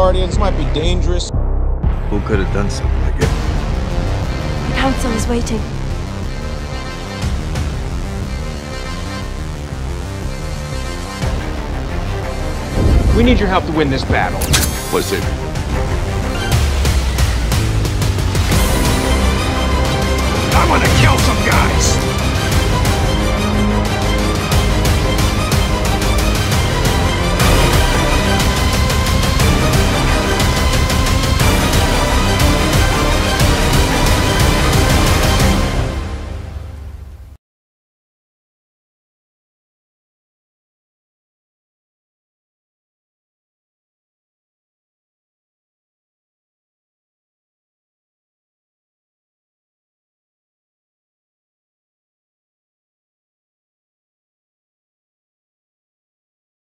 Guardians might be dangerous. Who could have done something like it? The council is waiting. We need your help to win this battle. What's it?